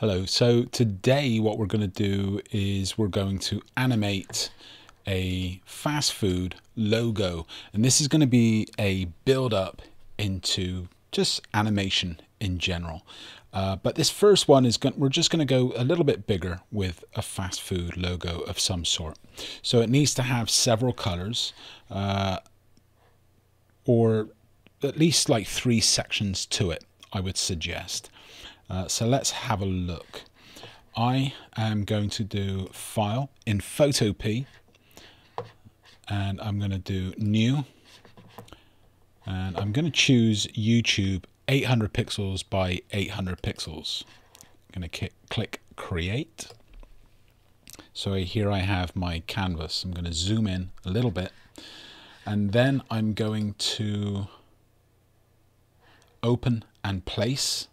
Hello, so today what we're going to do is we're going to animate a fast food logo and this is going to be a build up into just animation in general. Uh, but this first one is going, we're just going to go a little bit bigger with a fast food logo of some sort. So it needs to have several colors uh, or at least like three sections to it, I would suggest. Uh, so let's have a look. I am going to do file in Photopea and I'm going to do new and I'm going to choose YouTube 800 pixels by 800 pixels. I'm going to click create. So here I have my canvas. I'm going to zoom in a little bit and then I'm going to open and place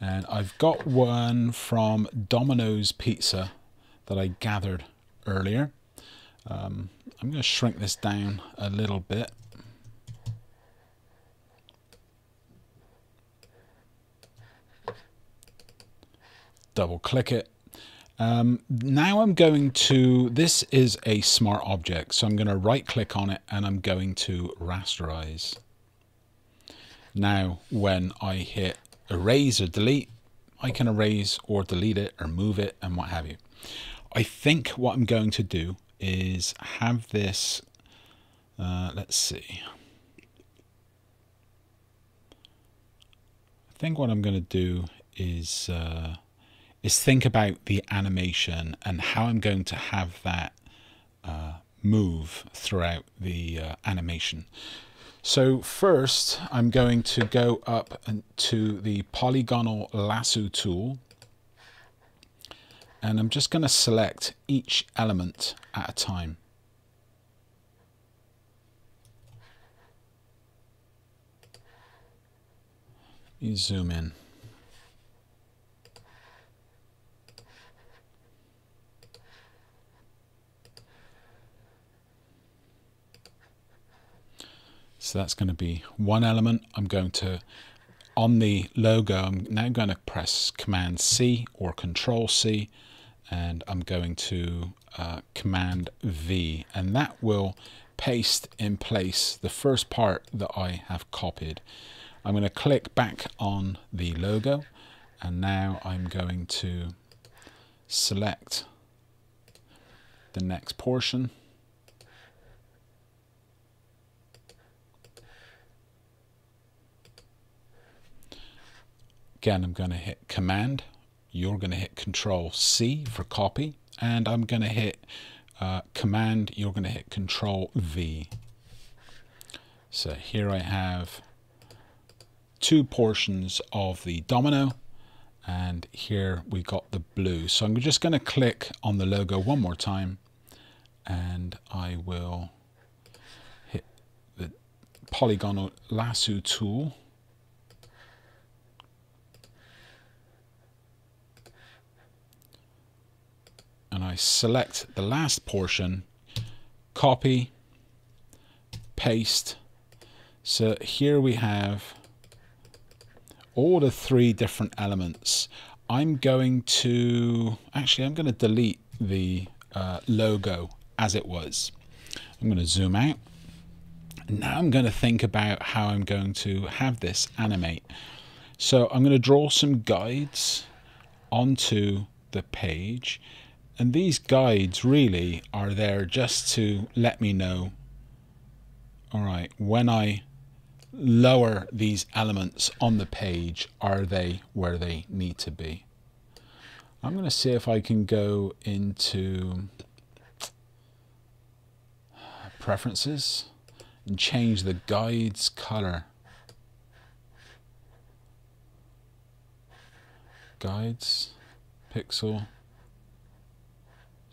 and I've got one from Domino's Pizza that I gathered earlier. Um, I'm going to shrink this down a little bit. Double click it. Um, now I'm going to, this is a smart object, so I'm going to right click on it and I'm going to rasterize. Now when I hit erase or delete, I can erase or delete it or move it and what have you. I think what I'm going to do is have this, uh, let's see. I think what I'm going to do is uh, is think about the animation and how I'm going to have that uh, move throughout the uh, animation. So first I'm going to go up to the polygonal lasso tool and I'm just going to select each element at a time. You zoom in. So that's going to be one element. I'm going to, on the logo, I'm now going to press Command C or Control C and I'm going to uh, Command V and that will paste in place the first part that I have copied. I'm going to click back on the logo and now I'm going to select the next portion Again, I'm going to hit Command. You're going to hit Control C for copy. And I'm going to hit uh, Command. You're going to hit Control V. So here I have two portions of the domino. And here we got the blue. So I'm just going to click on the logo one more time. And I will hit the polygonal lasso tool and I select the last portion, copy, paste. So here we have all the three different elements. I'm going to, actually I'm going to delete the uh, logo as it was. I'm going to zoom out. Now I'm going to think about how I'm going to have this animate. So I'm going to draw some guides onto the page and these guides really are there just to let me know, all right, when I lower these elements on the page, are they where they need to be? I'm going to see if I can go into preferences and change the guides color. Guides, pixel,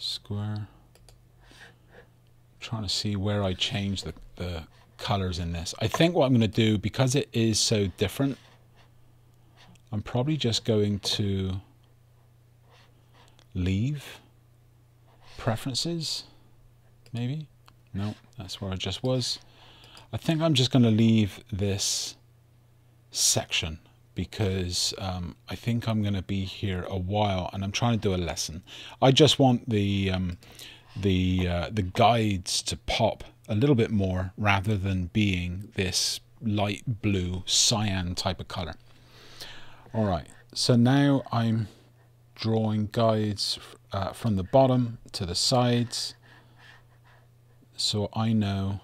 square. I'm trying to see where I change the, the colors in this. I think what I'm going to do, because it is so different, I'm probably just going to leave preferences, maybe. No, that's where I just was. I think I'm just going to leave this section because um, I think I'm going to be here a while and I'm trying to do a lesson. I just want the um, the uh, the guides to pop a little bit more rather than being this light blue cyan type of color. All right, so now I'm drawing guides uh, from the bottom to the sides so I know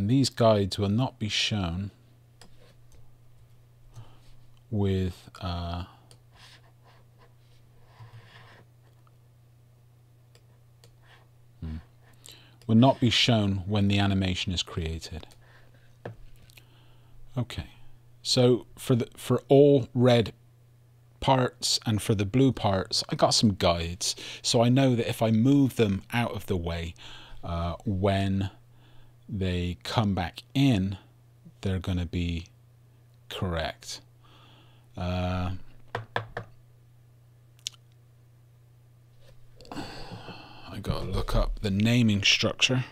and these guides will not be shown with uh, hmm, will not be shown when the animation is created. Okay, so for the for all red parts and for the blue parts, I got some guides. So I know that if I move them out of the way uh, when they come back in, they're going to be correct. Uh, I got to look up the naming structure.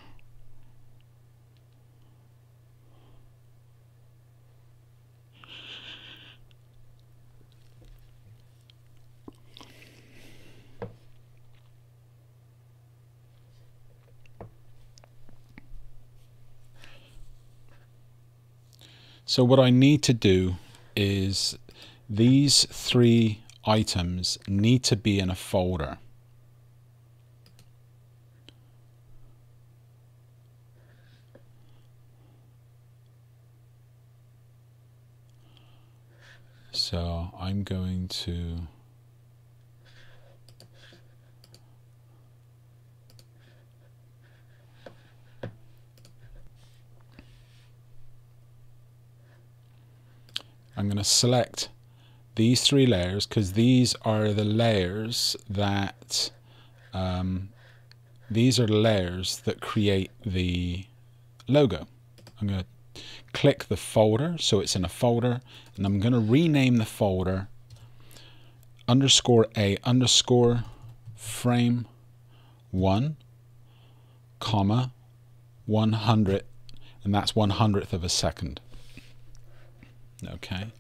So what I need to do is these three items need to be in a folder. So I'm going to I'm going to select these three layers because these are the layers that um, these are the layers that create the logo. I'm going to click the folder so it's in a folder and I'm going to rename the folder underscore a underscore frame 1 comma 100 and that's one hundredth of a second Okay.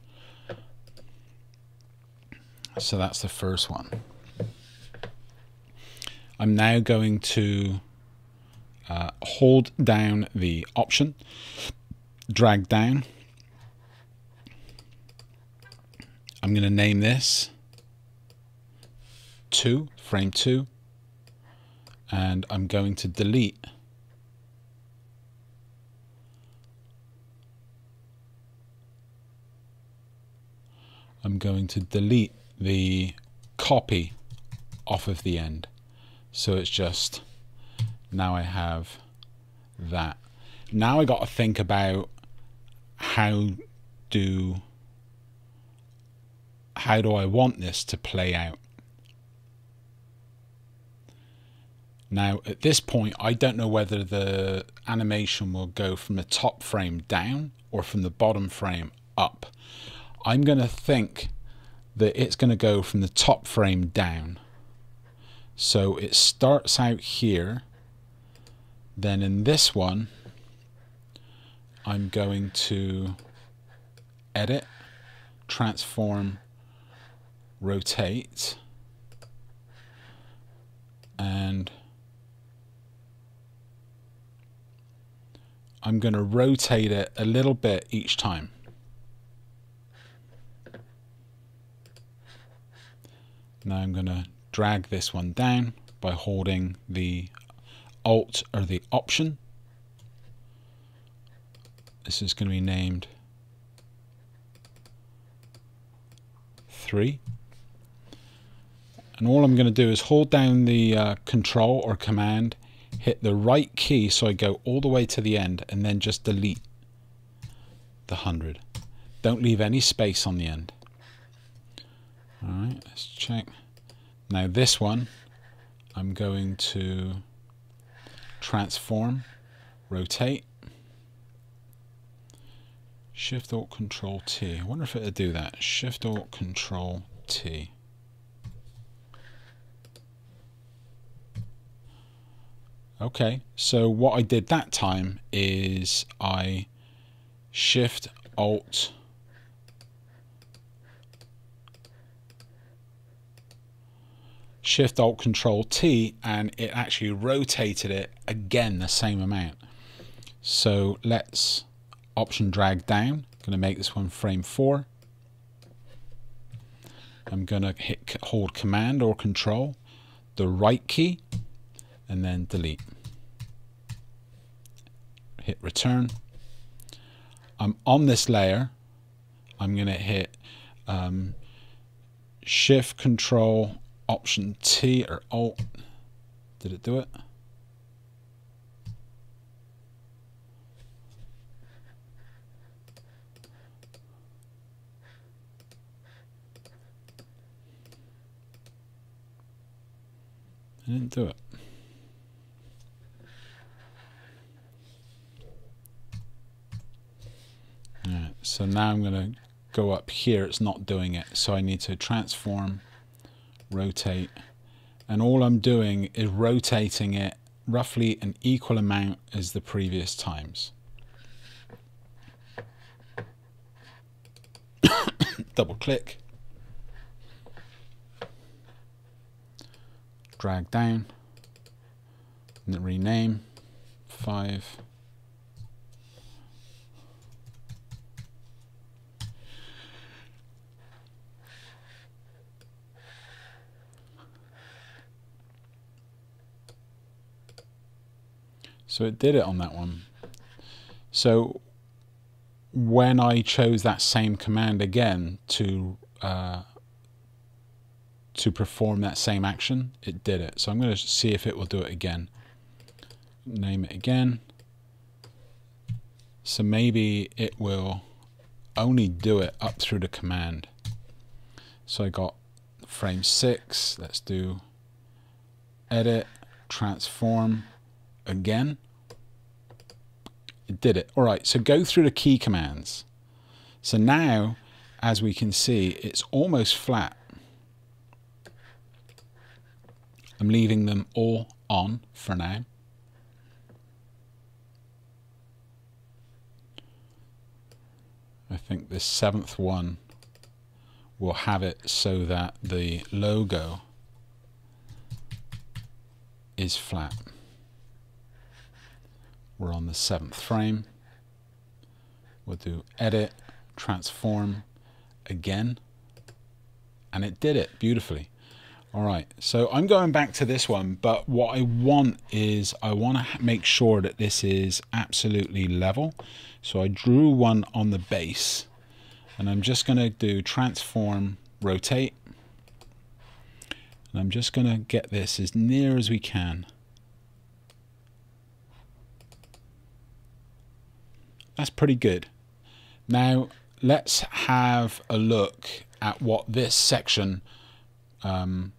So that's the first one. I'm now going to uh, hold down the option, drag down. I'm going to name this 2, frame 2, and I'm going to delete I'm going to delete the copy off of the end. So it's just now I have that. Now I got to think about how do how do I want this to play out. Now at this point I don't know whether the animation will go from the top frame down or from the bottom frame up. I'm going to think that it's going to go from the top frame down. So it starts out here. Then in this one, I'm going to edit, transform, rotate, and I'm going to rotate it a little bit each time. Now I'm going to drag this one down by holding the Alt or the Option. This is going to be named 3. And all I'm going to do is hold down the uh, Control or Command, hit the right key so I go all the way to the end, and then just delete the 100. Don't leave any space on the end. Alright, let's check. Now this one, I'm going to transform, rotate, Shift Alt Control T. I wonder if it'll do that. Shift Alt Control T. Okay, so what I did that time is I Shift Alt Shift Alt Control T and it actually rotated it again the same amount. So let's option drag down. I'm going to make this one frame 4. I'm going to hit hold command or control, the right key, and then delete. Hit return. I'm on this layer. I'm going to hit um, shift control Option T or Alt. Did it do it? I didn't do it. Right, so now I'm going to go up here. It's not doing it. So I need to transform rotate. And all I'm doing is rotating it roughly an equal amount as the previous times. Double click, drag down, and rename. 5 So it did it on that one. So when I chose that same command again to uh, to perform that same action, it did it. So I'm going to see if it will do it again. Name it again. So maybe it will only do it up through the command. So I got frame 6. Let's do edit, transform again. It did it. All right, so go through the key commands. So now, as we can see, it's almost flat. I'm leaving them all on for now. I think this seventh one will have it so that the logo is flat. We're on the seventh frame. We'll do edit, transform again. And it did it beautifully. All right, so I'm going back to this one, but what I want is I want to make sure that this is absolutely level. So I drew one on the base and I'm just going to do transform, rotate. And I'm just going to get this as near as we can. That's pretty good. Now let's have a look at what this section um,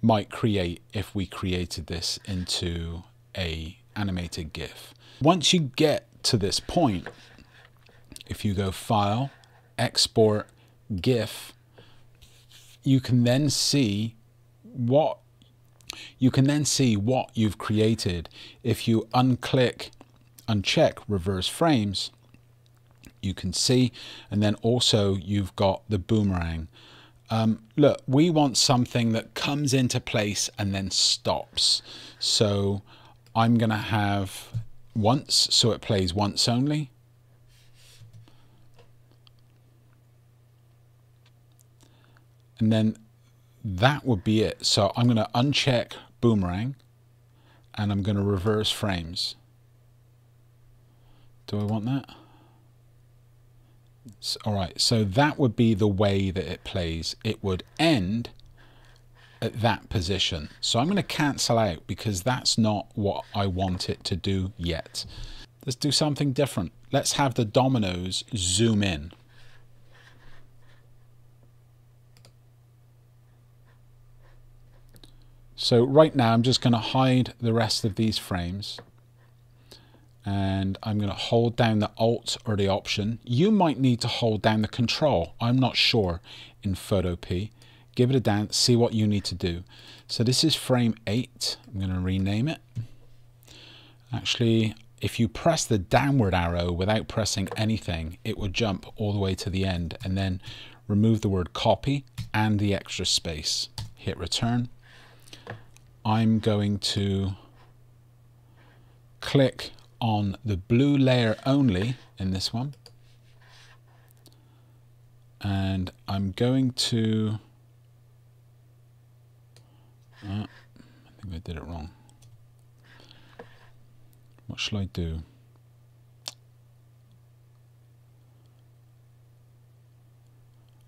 might create if we created this into a animated GIF. Once you get to this point, if you go File, Export, GIF, you can then see what you can then see what you've created if you unclick uncheck reverse frames, you can see, and then also you've got the boomerang. Um, look, we want something that comes into place and then stops. So I'm going to have once, so it plays once only. And then that would be it. So I'm going to uncheck boomerang and I'm going to reverse frames. Do I want that? all right, so that would be the way that it plays. It would end at that position. So I'm going to cancel out because that's not what I want it to do yet. Let's do something different. Let's have the Domino's zoom in. So right now I'm just going to hide the rest of these frames and I'm going to hold down the Alt or the Option. You might need to hold down the Control. I'm not sure in Photopea. Give it a dance, see what you need to do. So this is frame 8. I'm going to rename it. Actually, if you press the downward arrow without pressing anything, it will jump all the way to the end and then remove the word copy and the extra space. Hit return. I'm going to click on the blue layer only in this one. And I'm going to, uh, I think I did it wrong. What shall I do?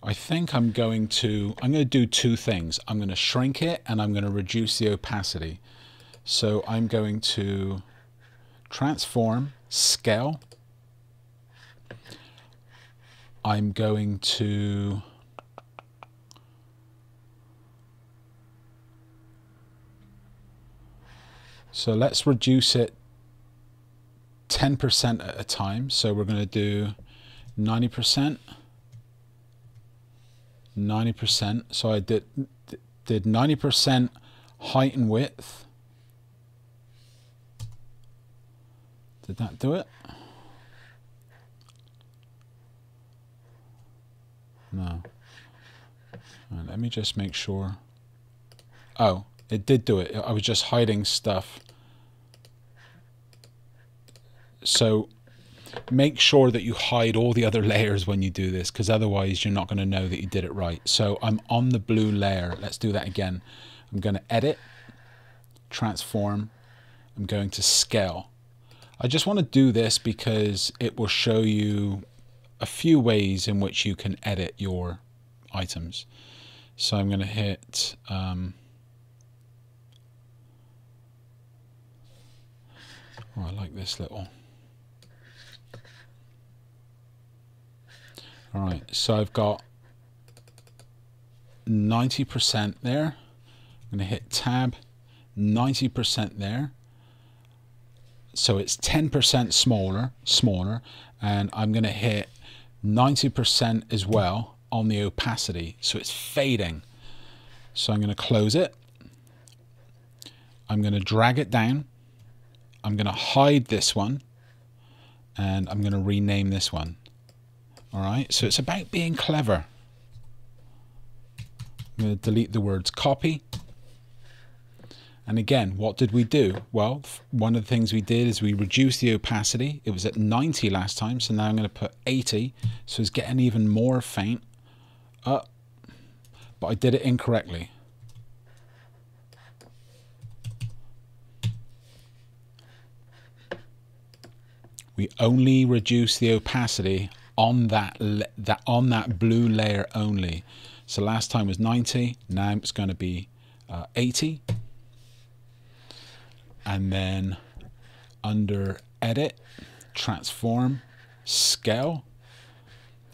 I think I'm going to, I'm going to do two things. I'm going to shrink it and I'm going to reduce the opacity. So I'm going to transform, scale. I'm going to So let's reduce it 10% at a time. So we're going to do 90%, 90%. So I did did 90% height and width. Did that do it? No. Right, let me just make sure. Oh, it did do it. I was just hiding stuff. So make sure that you hide all the other layers when you do this because otherwise you're not going to know that you did it right. So I'm on the blue layer. Let's do that again. I'm going to edit, transform. I'm going to scale. I just want to do this because it will show you a few ways in which you can edit your items. So I'm going to hit um, oh, I like this little. All right so I've got 90% there. I'm going to hit tab 90% there so it's 10% smaller, smaller, and I'm going to hit 90% as well on the opacity. So it's fading. So I'm going to close it. I'm going to drag it down. I'm going to hide this one and I'm going to rename this one. All right, so it's about being clever. I'm to delete the words copy and again, what did we do? Well, one of the things we did is we reduced the opacity. It was at 90 last time, so now I'm going to put 80. So it's getting even more faint. Uh, but I did it incorrectly. We only reduce the opacity on that that on that blue layer only. So last time was 90, now it's going to be uh, 80 and then under edit transform scale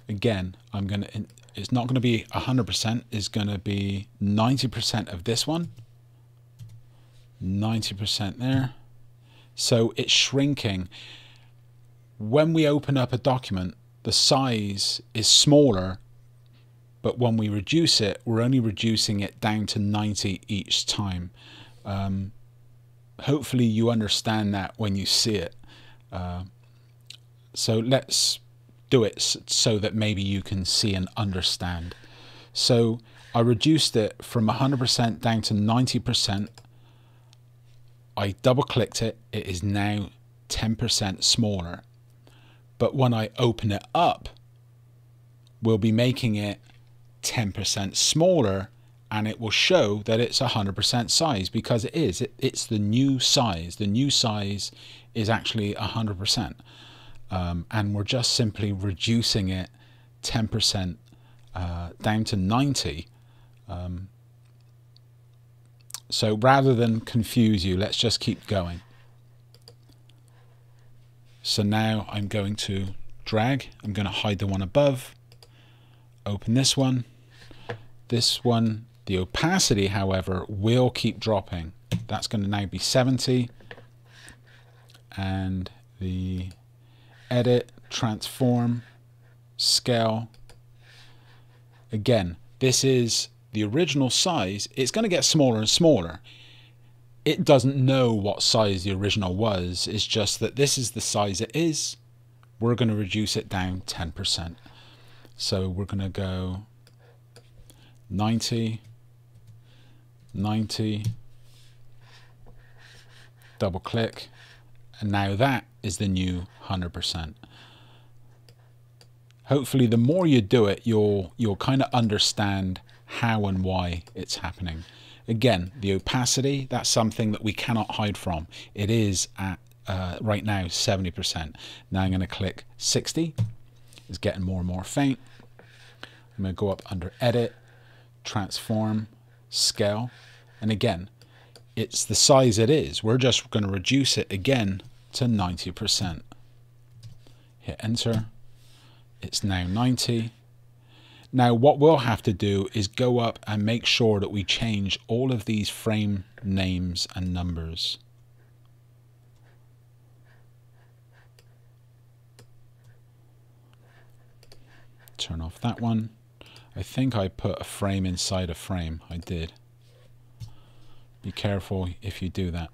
again I'm gonna it's not going to be 100% it's going to be 90% of this one. 90% there. So it's shrinking. When we open up a document the size is smaller but when we reduce it we're only reducing it down to 90 each time. Um, hopefully you understand that when you see it. Uh, so let's do it so that maybe you can see and understand. So I reduced it from 100% down to 90%. I double clicked it. It is now 10% smaller. But when I open it up, we'll be making it 10% smaller and it will show that it's 100% size because it is. It, it's the new size. The new size is actually 100%. Um, and we're just simply reducing it 10% uh, down to 90. Um, so rather than confuse you, let's just keep going. So now I'm going to drag. I'm going to hide the one above. Open this one. This one the opacity, however, will keep dropping. That's going to now be 70. And the edit, transform, scale. Again, this is the original size. It's going to get smaller and smaller. it doesn't know what size the original was. It's just that this is the size it is. We're going to reduce it down 10%. So we're going to go 90, 90, double click, and now that is the new 100%. Hopefully the more you do it, you'll, you'll kind of understand how and why it's happening. Again, the opacity, that's something that we cannot hide from. It is at uh, right now 70%. Now I'm going to click 60. It's getting more and more faint. I'm going to go up under Edit, Transform, Scale. And again, it's the size it is. We're just going to reduce it again to 90%. Hit Enter. It's now 90. Now what we'll have to do is go up and make sure that we change all of these frame names and numbers. Turn off that one. I think I put a frame inside a frame. I did. Be careful if you do that.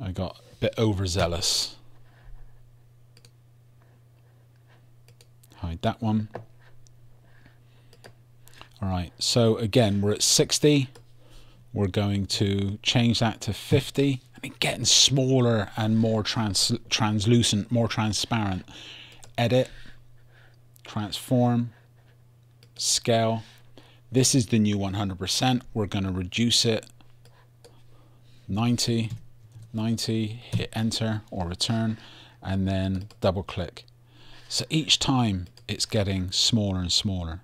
I got a bit overzealous. Hide that one. Alright, so again, we're at 60. We're going to change that to 50. I mean, getting smaller and more trans translucent, more transparent. Edit, transform, scale. This is the new 100%. We're going to reduce it 90. 90, hit enter or return, and then double click. So each time it's getting smaller and smaller.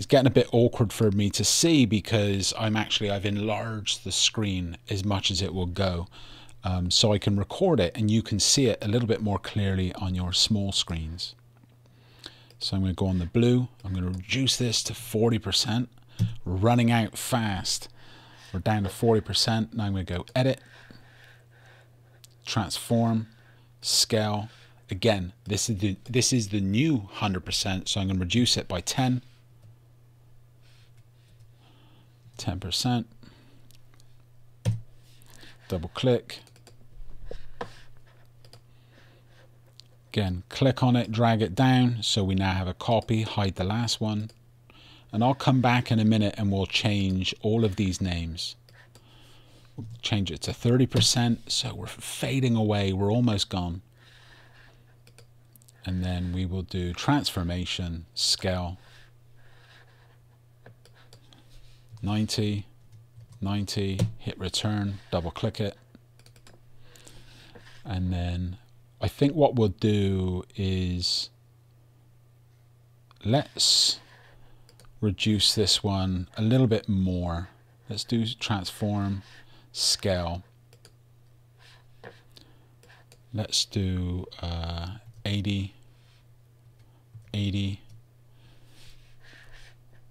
It's getting a bit awkward for me to see because I'm actually, I've enlarged the screen as much as it will go. Um, so I can record it and you can see it a little bit more clearly on your small screens. So I'm going to go on the blue. I'm going to reduce this to 40%, We're running out fast. We're down to 40%. Now I'm going to go edit, transform, scale. Again, this is the, this is the new 100%, so I'm going to reduce it by 10. 10%. Double click. Again, click on it, drag it down, so we now have a copy, hide the last one. And I'll come back in a minute and we'll change all of these names. We'll change it to 30%, so we're fading away, we're almost gone. And then we will do transformation, scale, 90, 90, hit return, double click it. And then I think what we'll do is let's reduce this one a little bit more. Let's do transform, scale. Let's do uh, 80, 80.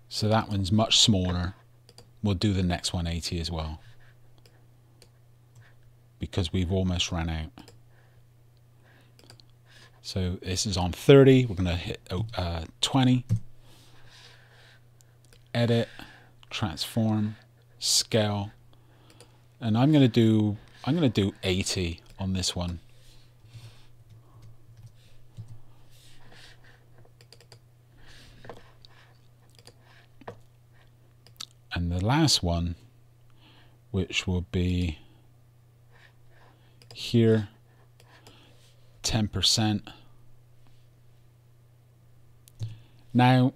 So that one's much smaller. We'll do the next 180 as well. Because we've almost run out. So this is on 30. We're going to hit uh, 20 edit, transform, scale, and I'm going to do I'm going to do 80 on this one. And the last one, which will be here, 10%. Now,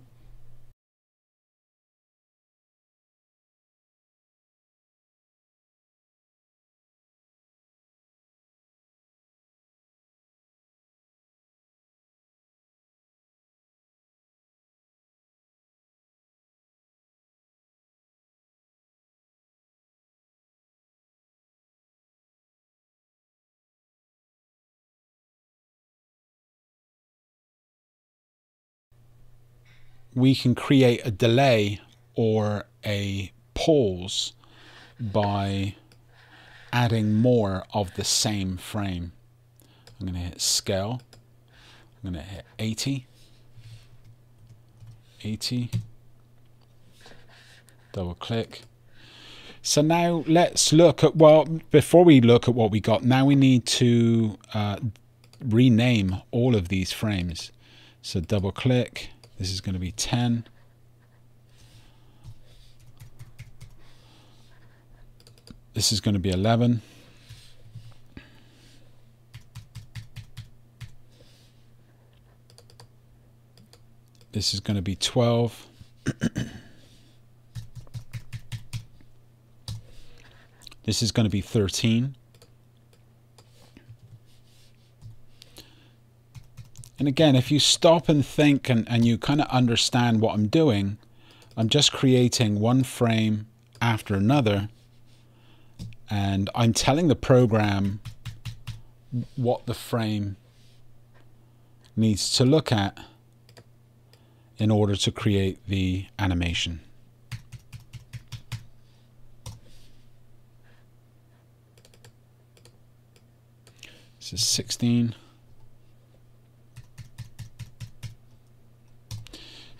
we can create a delay or a pause by adding more of the same frame. I'm going to hit scale I'm going to hit 80. 80. Double click. So now let's look at, well, before we look at what we got, now we need to uh, rename all of these frames. So double click. This is going to be 10. This is going to be 11. This is going to be 12. this is going to be 13. And again, if you stop and think and, and you kind of understand what I'm doing, I'm just creating one frame after another and I'm telling the program what the frame needs to look at in order to create the animation. This is 16.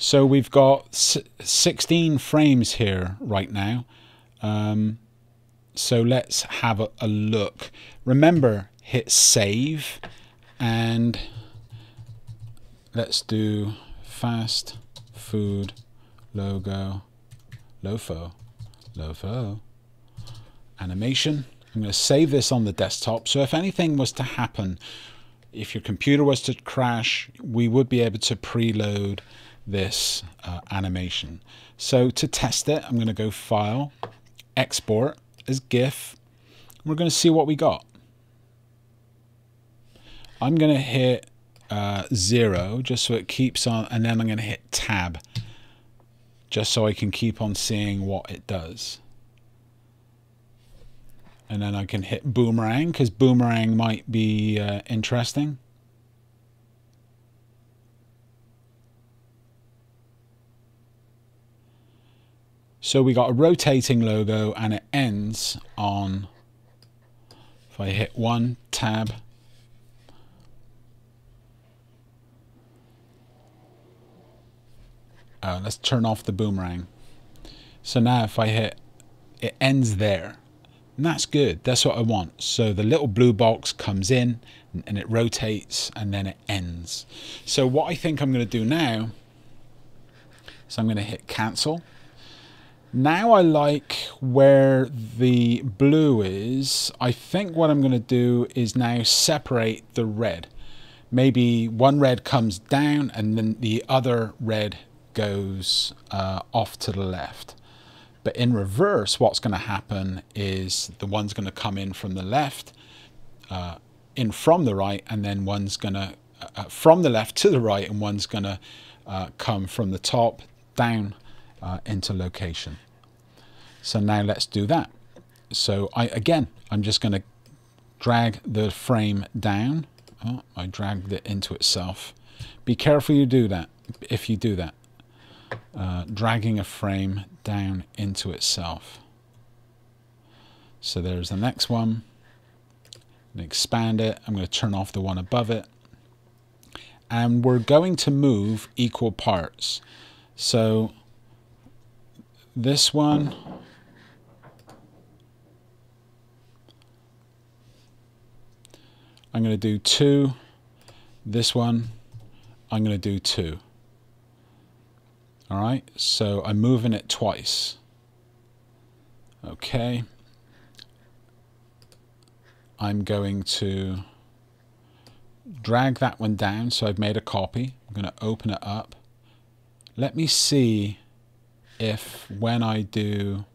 So we've got 16 frames here right now. Um, so let's have a, a look. Remember, hit save and let's do fast food logo lofo lofo animation I'm going to save this on the desktop so if anything was to happen if your computer was to crash we would be able to preload this uh, animation. So to test it I'm going to go file export as GIF. We're going to see what we got. I'm going to hit uh, zero just so it keeps on and then I'm going to hit tab just so I can keep on seeing what it does. And then I can hit boomerang because boomerang might be uh, interesting so we got a rotating logo and it ends on if I hit one tab Uh, let's turn off the boomerang. So now if I hit, it ends there. And that's good. That's what I want. So the little blue box comes in and it rotates and then it ends. So what I think I'm going to do now is I'm going to hit cancel. Now I like where the blue is. I think what I'm going to do is now separate the red. Maybe one red comes down and then the other red goes uh, off to the left. But in reverse, what's going to happen is the one's going to come in from the left, uh, in from the right, and then one's going to, uh, uh, from the left to the right, and one's going to uh, come from the top down uh, into location. So now let's do that. So I again, I'm just going to drag the frame down. Oh, I dragged it into itself. Be careful you do that, if you do that uh, dragging a frame down into itself. So there's the next one. expand it. I'm going to turn off the one above it. And we're going to move equal parts. So this one I'm going to do two. This one I'm going to do two. All right, so I'm moving it twice. Okay. I'm going to drag that one down. So I've made a copy. I'm going to open it up. Let me see if when I do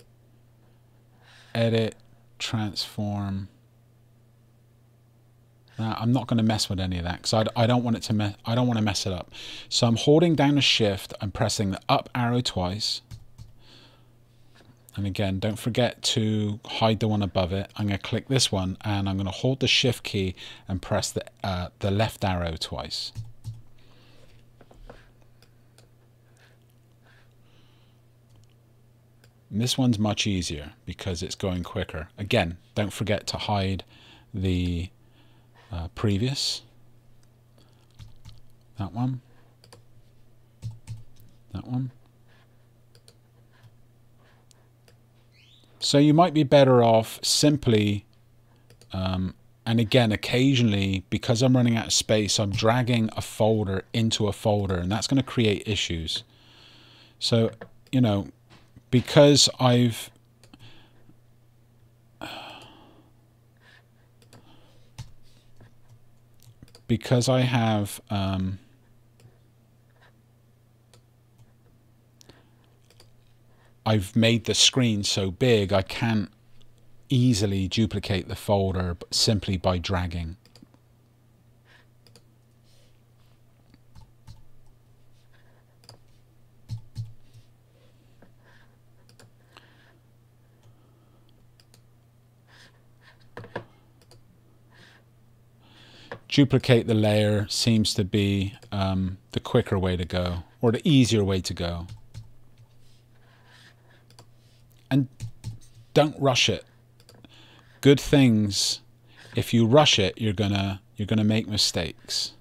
edit, transform, now, I'm not going to mess with any of that because I, I don't want it to mess. I don't want to mess it up. So I'm holding down the shift. I'm pressing the up arrow twice. And again, don't forget to hide the one above it. I'm going to click this one and I'm going to hold the shift key and press the, uh, the left arrow twice. And this one's much easier because it's going quicker. Again, don't forget to hide the uh, previous. That one. That one. So you might be better off simply, um, and again, occasionally, because I'm running out of space, I'm dragging a folder into a folder, and that's going to create issues. So, you know, because I've because I have um, I've made the screen so big I can't easily duplicate the folder simply by dragging. Duplicate the layer seems to be um, the quicker way to go or the easier way to go. And don't rush it. Good things, if you rush it, you're gonna you're gonna make mistakes.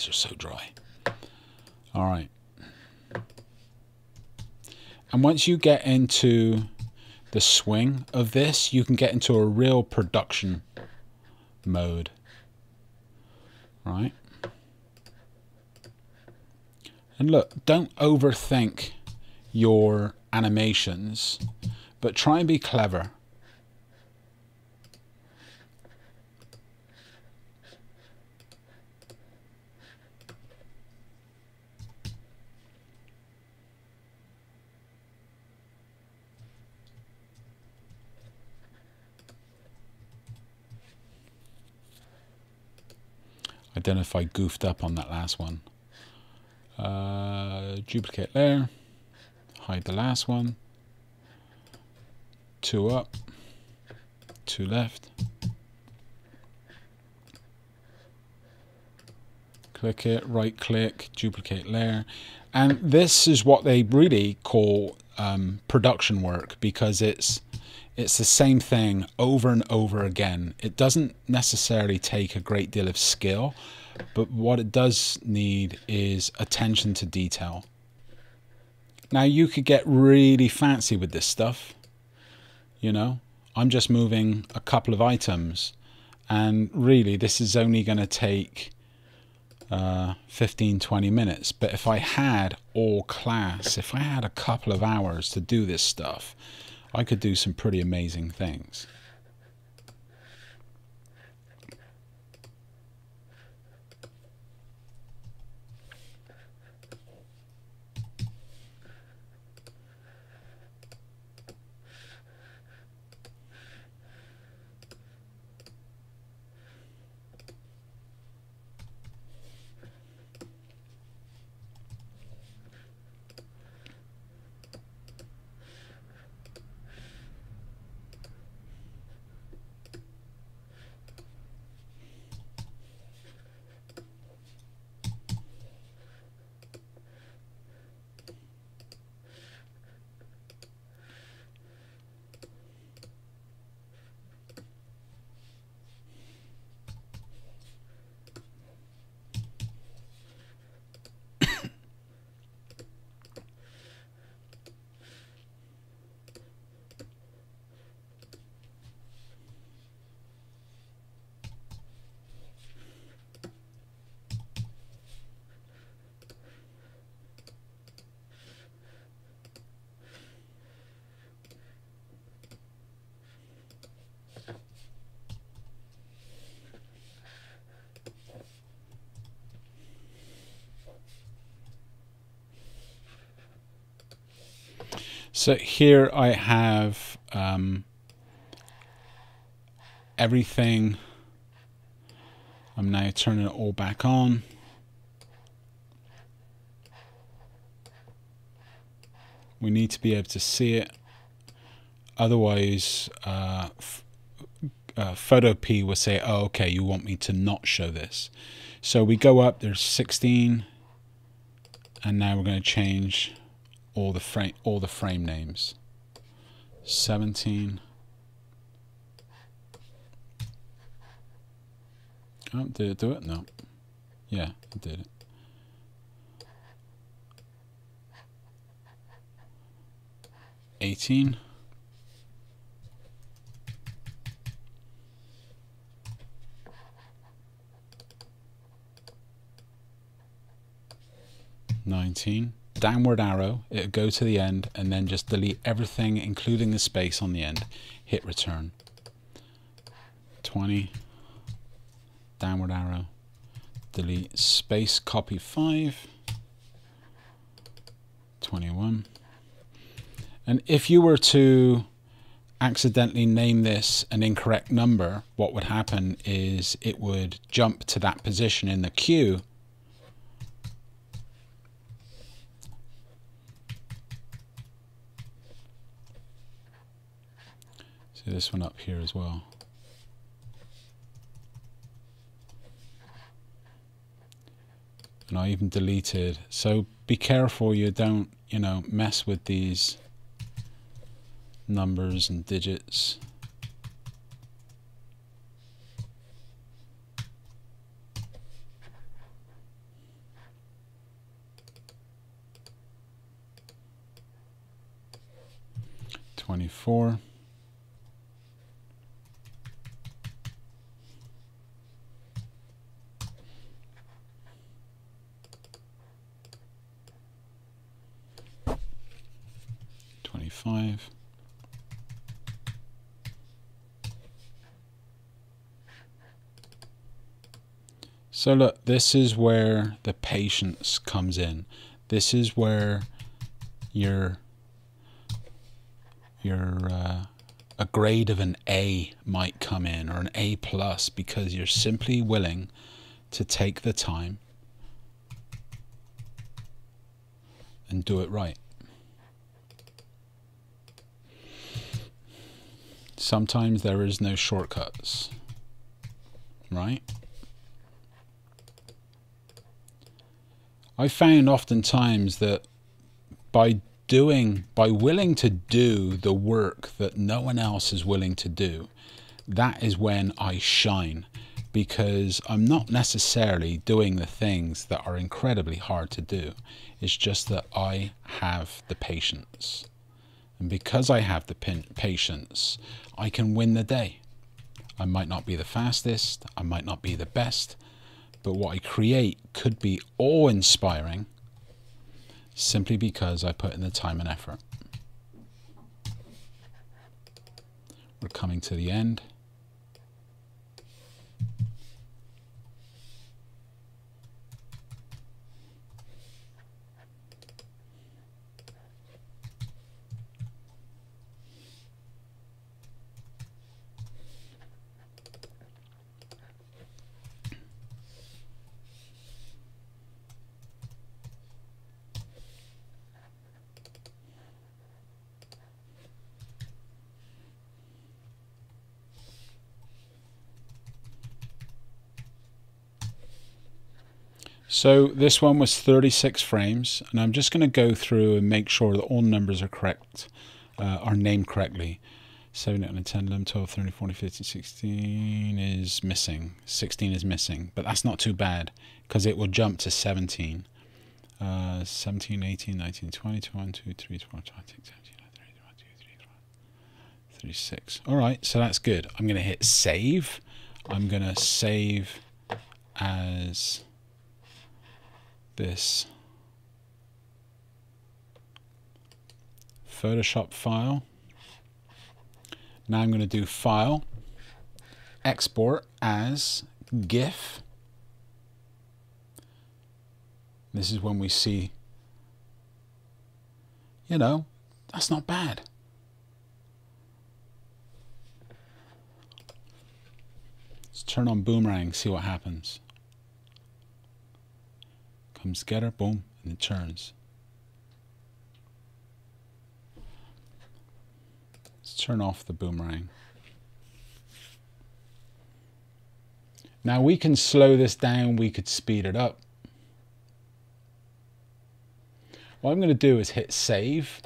eyes are so dry. All right. And once you get into the swing of this, you can get into a real production mode. Right? And look, don't overthink your animations, but try and be clever. I don't know if I goofed up on that last one. Uh, duplicate layer, hide the last one, two up, two left, click it, right click, duplicate layer. And this is what they really call um, production work because it's it's the same thing over and over again. It doesn't necessarily take a great deal of skill, but what it does need is attention to detail. Now you could get really fancy with this stuff. You know, I'm just moving a couple of items and really this is only going to take uh, 15 20 minutes but if I had all class if I had a couple of hours to do this stuff I could do some pretty amazing things. So here I have um, everything. I'm now turning it all back on. We need to be able to see it. Otherwise, uh, uh, Photopea will say, oh, okay, you want me to not show this. So we go up, there's 16, and now we're going to change all the frame all the frame names. 17 oh did it do it? No. Yeah it did it. Eighteen. Nineteen downward arrow, it'll go to the end and then just delete everything including the space on the end. Hit return. 20, downward arrow, delete space, copy 5, 21. And if you were to accidentally name this an incorrect number, what would happen is it would jump to that position in the queue This one up here as well. And I even deleted. So be careful you don't, you know, mess with these numbers and digits. Twenty-four. 25. So look, this is where the patience comes in. This is where your your uh, a grade of an A might come in or an A plus because you're simply willing to take the time and do it right. Sometimes there is no shortcuts, right? I found oftentimes that by doing, by willing to do the work that no one else is willing to do, that is when I shine because I'm not necessarily doing the things that are incredibly hard to do. It's just that I have the patience. And because I have the patience, I can win the day. I might not be the fastest, I might not be the best, but what I create could be awe inspiring simply because I put in the time and effort. We're coming to the end. So this one was 36 frames, and I'm just going to go through and make sure that all numbers are correct, uh, are named correctly. 7, 8, 9, 10, 11, 12, 13, 14, 15, 16 is missing. 16 is missing, but that's not too bad because it will jump to 17. Uh, 17, 18, 19, 20, 21, 22, 23, 24, 25, 26, 36. All right, so that's good. I'm going to hit save. I'm going to save as this Photoshop file. Now I'm going to do File, Export as GIF. This is when we see, you know, that's not bad. Let's turn on Boomerang, see what happens comes together, boom, and it turns. Let's turn off the boomerang. Now we can slow this down, we could speed it up. What I'm going to do is hit save.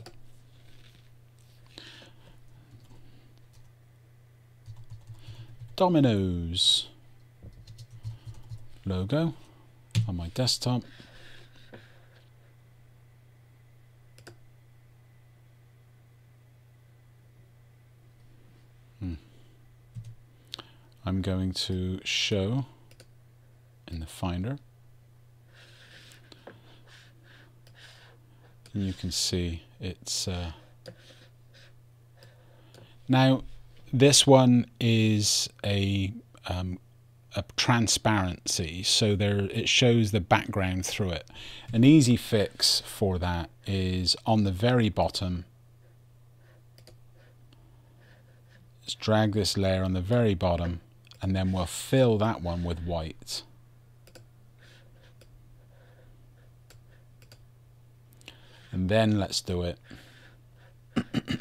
Domino's logo on my desktop. I'm going to show in the Finder. And you can see it's uh, now this one is a um, a transparency. So there it shows the background through it. An easy fix for that is on the very bottom let's drag this layer on the very bottom and then we'll fill that one with white. And then let's do it.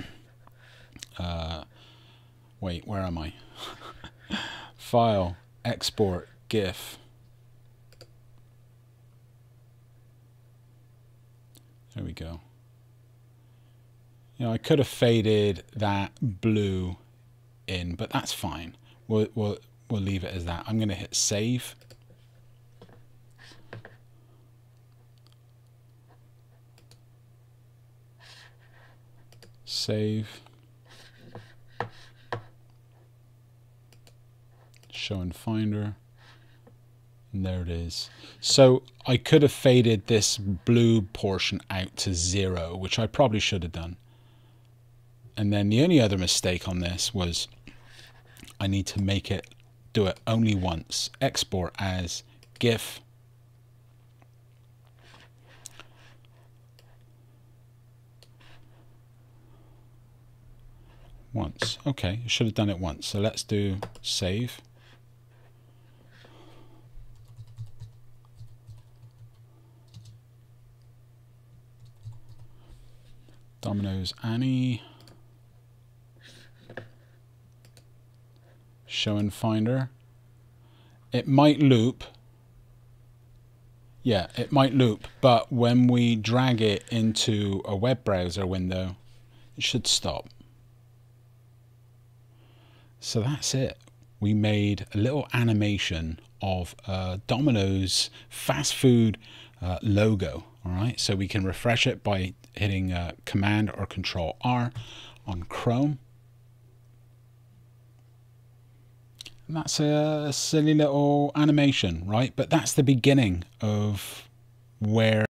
Uh, wait where am I? File export GIF. There we go. You know I could have faded that blue in but that's fine. We'll, we'll, we'll leave it as that I'm gonna hit save save, show in Finder, and there it is. So I could have faded this blue portion out to zero, which I probably should have done. And then the only other mistake on this was I need to make it do it only once. Export as GIF once. Okay, should have done it once. So let's do save. Domino's Annie. Show in Finder. It might loop. Yeah, it might loop, but when we drag it into a web browser window, it should stop. So that's it. We made a little animation of uh, Domino's fast food uh, logo. All right, so we can refresh it by hitting uh, Command or Control R on Chrome. And that's a silly little animation, right? But that's the beginning of where